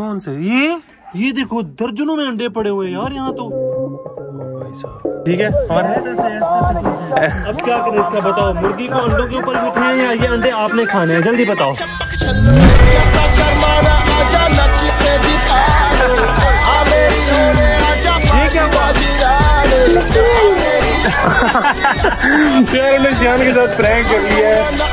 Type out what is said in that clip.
कौन से? ये? ये देखो दर्जनों में अंडे पड़े हुए हैं यार यहाँ तो। ठीक है और? है अब क्या करें इसका बताओ मुर्गी को अंडों के ऊपर बिठे हैं या ये अंडे आपने खाने हैं? जल्दी बताओ। ये क्या हुआ यार शान के साथ प्रैंक कर लिया है।